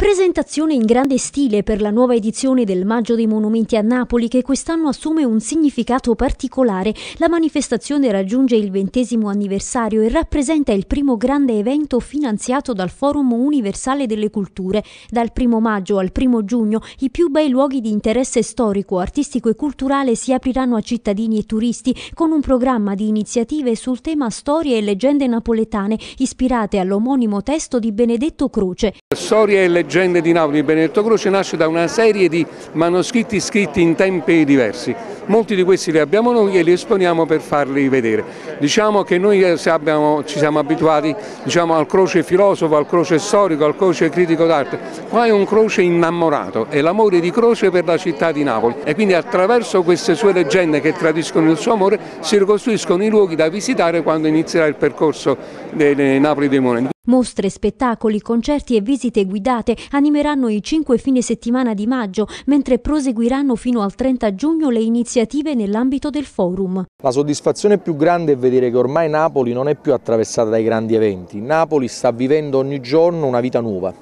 Presentazione in grande stile per la nuova edizione del Maggio dei Monumenti a Napoli che quest'anno assume un significato particolare. La manifestazione raggiunge il ventesimo anniversario e rappresenta il primo grande evento finanziato dal Forum Universale delle Culture. Dal primo maggio al primo giugno i più bei luoghi di interesse storico, artistico e culturale si apriranno a cittadini e turisti con un programma di iniziative sul tema storie e leggende napoletane ispirate all'omonimo testo di Benedetto Croce. Storia e leggende Leggende di Napoli di Benedetto Croce nasce da una serie di manoscritti scritti in tempi diversi. Molti di questi li abbiamo noi e li esponiamo per farli vedere. Diciamo che noi eh, abbiamo, ci siamo abituati diciamo, al croce filosofo, al croce storico, al croce critico d'arte. Qua è un croce innamorato, è l'amore di Croce per la città di Napoli e quindi attraverso queste sue leggende che tradiscono il suo amore si ricostruiscono i luoghi da visitare quando inizierà il percorso dei Napoli dei Monumenti. Mostre, spettacoli, concerti e visite guidate animeranno i cinque fine settimana di maggio, mentre proseguiranno fino al 30 giugno le iniziative nell'ambito del forum. La soddisfazione più grande è vedere che ormai Napoli non è più attraversata dai grandi eventi. Napoli sta vivendo ogni giorno una vita nuova,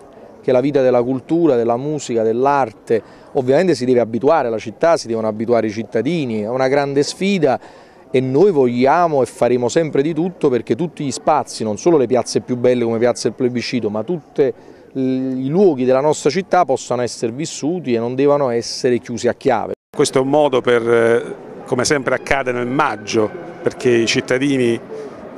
che la vita della cultura, della musica, dell'arte. Ovviamente si deve abituare la città, si devono abituare i cittadini, è una grande sfida e noi vogliamo e faremo sempre di tutto perché tutti gli spazi, non solo le piazze più belle come Piazza del Plebiscito, ma tutti i luoghi della nostra città possano essere vissuti e non devono essere chiusi a chiave. Questo è un modo per, eh, come sempre accade nel maggio, perché i cittadini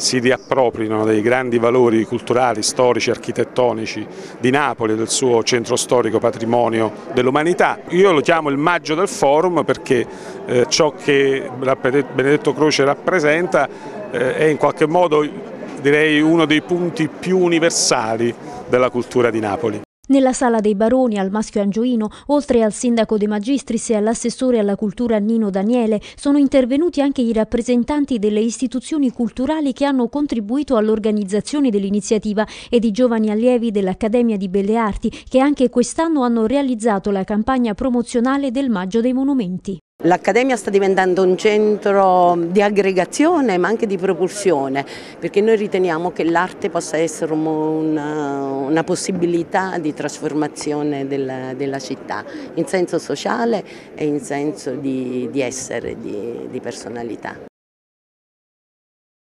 si riappropriano dei grandi valori culturali, storici, architettonici di Napoli, del suo centro storico patrimonio dell'umanità. Io lo chiamo il maggio del forum perché eh, ciò che Benedetto Croce rappresenta eh, è in qualche modo direi uno dei punti più universali della cultura di Napoli. Nella sala dei baroni al maschio angioino, oltre al sindaco De Magistris e all'assessore alla cultura Nino Daniele, sono intervenuti anche i rappresentanti delle istituzioni culturali che hanno contribuito all'organizzazione dell'iniziativa ed i giovani allievi dell'Accademia di Belle Arti che anche quest'anno hanno realizzato la campagna promozionale del Maggio dei Monumenti. L'Accademia sta diventando un centro di aggregazione ma anche di propulsione perché noi riteniamo che l'arte possa essere una, una, possibilità di trasformazione della, della, città in senso sociale e in senso di, di essere, di, di personalità.